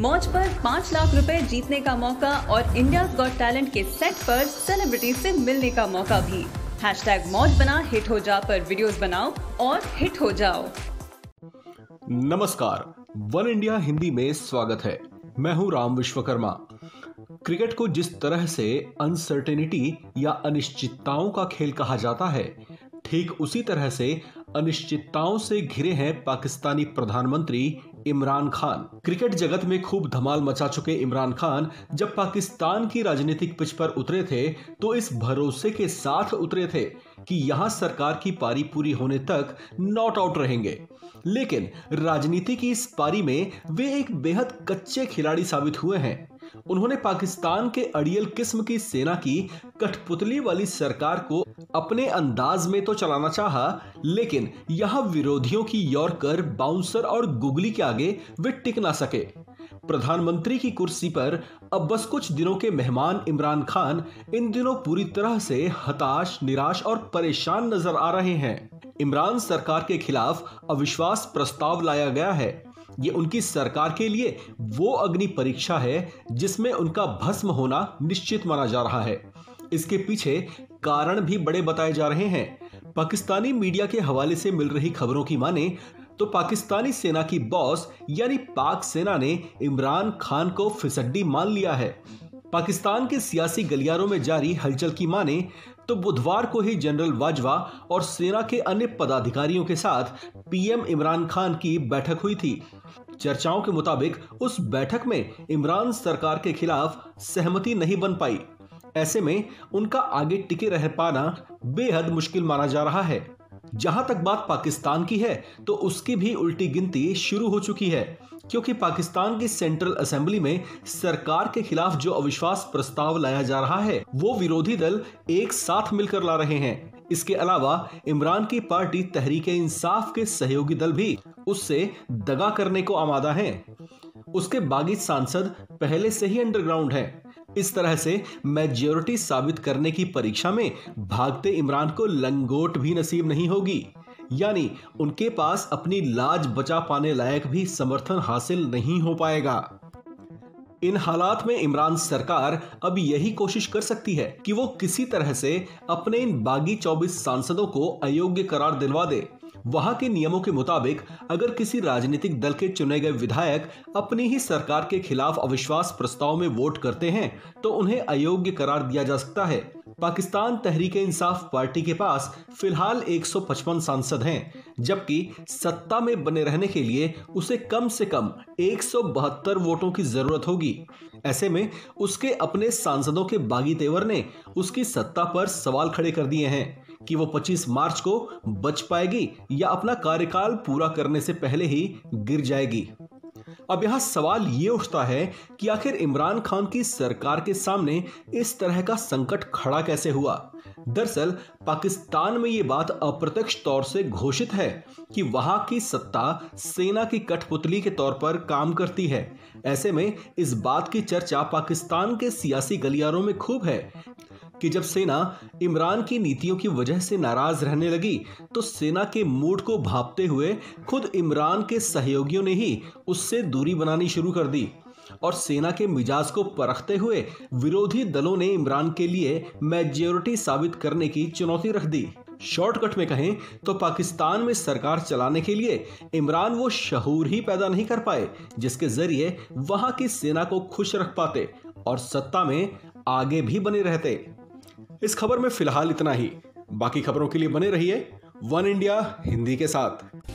मौज पर पाँच लाख रुपए जीतने का मौका और इंडिया गॉट टैलेंट के सेट पर सेलिब्रिटी से मिलने का मौका भी। हैशटैग मौज बना हिट हो जा पर वीडियोस बनाओ और हिट हो जाओ। नमस्कार वन इंडिया हिंदी में स्वागत है। मैं हूँ राम विश्वकर्मा। क्रिकेट को जिस तरह से अनसर्टेनिटी या अनिश्चितताओं का खेल कहा जाता है, ठीक उसी तरह से अनिश्चितताओं से घिरे हैं पाकिस्तानी प्रधानमंत्री इमरान खान। क्रिकेट जगत में खूब धमाल मचा चुके इमरान खान। जब पाकिस्तान की राजनीतिक पिच पर उतरे थे तो इस भरोसे के साथ उतरे थे कि यहाँ सरकार की पारी पूरी होने तक नॉट आउट रहेंगे। लेकिन राजनीति की इस पारी में वे एक बेहद कच्चे खिलाड़ी साबित हुए हैं। उन्होंने पाकिस्तान के अड़ियल किस्म की सेना की कठपुतली वाली सरकार को अपने अंदाज में तो चलाना चाहा, लेकिन यहाँ विरोधियों की यॉर्कर बाउंसर और गुगली के आगे वे टिक ना सके। प्रधानमंत्री की कुर्सी पर अब बस कुछ दिनों के मेहमान इमरान खान इन दिनों पूरी तरह से हताश निराश और परेशान नज़र आ रहे हैं। इमरान सरकार के खिलाफ अविश्वास प्रस्ताव लाया गया है। ये उनकी सरकार के लिए वो अग्नि परीक्षा है जिसमें उनका भस्म होना निश्चित माना जा रहा है। इसके पीछे कारण भी बड़े बताए जा रहे हैं। पाकिस्तानी मीडिया के हवाले से मिल रही खबरों की माने तो पाकिस्तानी सेना की बॉस यानी पाक सेना ने इमरान खान को फिसड्डी मान लिया है। पाकिस्तान के सियासी गलियारों में जारी हलचल की माने तो बुधवार को ही जनरल वाजवा और सेना के अन्य पदाधिकारियों के साथ पीएम इमरान खान की बैठक हुई थी। चर्चाओं के मुताबिक उस बैठक में इमरान सरकार के खिलाफ सहमति नहीं बन पाई। ऐसे में उनका आगे टिके रह पाना बेहद मुश्किल माना जा रहा है। जहाँ तक बात पाकिस्तान की है तो उसकी भी उल्टी गिनती शुरू हो चुकी है, क्योंकि पाकिस्तान की सेंट्रल असेंबली में सरकार के खिलाफ जो अविश्वास प्रस्ताव लाया जा रहा है, वो विरोधी दल एक साथ मिलकर ला रहे हैं। इसके अलावा, इमरान की पार्टी तहरीक इंसाफ के सहयोगी दल भी उससे दगा करने को आमादा हैं। उसके बागी सांसद पहले से ही अंडरग्राउंड हैं। इस तरह से मेजोरिटी साबित करने की परीक्षा में भागते इमरान को लंगोट भी नसीब नहीं होगी। यानी उनके पास अपनी लाज बचा पाने लायक भी समर्थन हासिल नहीं हो पाएगा। इन हालात में इमरान सरकार अब यही कोशिश कर सकती है कि वो किसी तरह से अपने इन बागी 24 सांसदों को अयोग्य करार दिलवा दे। वहाँ के नियमों के मुताबिक, अगर किसी राजनीतिक दल के चुने गए विधायक अपनी ही सरकार के खिलाफ अविश्वास प्रस्ताव में वोट करते हैं तो उन्हें अयोग्य करार दिया जा सकता है। पाकिस्तान तहरीक इंसाफ पार्टी के पास फ़िलहाल 155 सांसद हैं, जबकि सत्ता में बने रहने के लिए उसे कम से कम एक सौ बहत्तर वोटों की ज़रूरत होगी। ऐसे में उसके अपने सांसदों के बागी तेवर ने उसकी सत्ता पर सवाल खड़े कर दिए हैं। कि वो 25 मार्च को बच पाएगी या अपना कार्यकाल पूरा करने से पहले ही गिर जाएगी। अब यहाँ सवाल ये उठता है कि आखिर इमरान खान की सरकार के सामने इस तरह का संकट खड़ा कैसे हुआ? दरअसल, पाकिस्तान में ये बात अप्रत्यक्ष तौर से घोषित है कि वहाँ की सत्ता सेना की कठपुतली के तौर पर काम करती है। ऐसे में इस बात की चर्चा पाकिस्तान के सियासी गलियारों में खूब है। कि जब सेना इमरान की नीतियों की वजह से नाराज़ रहने लगी तो सेना के मूड को भापते हुए खुद इमरान के सहयोगियों ने ही उससे दूरी बनानी शुरू कर दी। और सेना के मिजाज को परखते हुए विरोधी दलों ने इमरान के लिए मेजोरिटी साबित करने की चुनौती रख दी। शॉर्टकट में कहें तो पाकिस्तान में सरकार चलाने के लिए इमरान वो शहूर ही पैदा नहीं कर पाए, जिसके ज़रिए वहाँ की सेना को खुश रख पाते और सत्ता में आगे भी बने रहते। इस खबर में फ़िलहाल इतना ही। बाकी खबरों के लिए बने रहिए वन इंडिया हिंदी के साथ।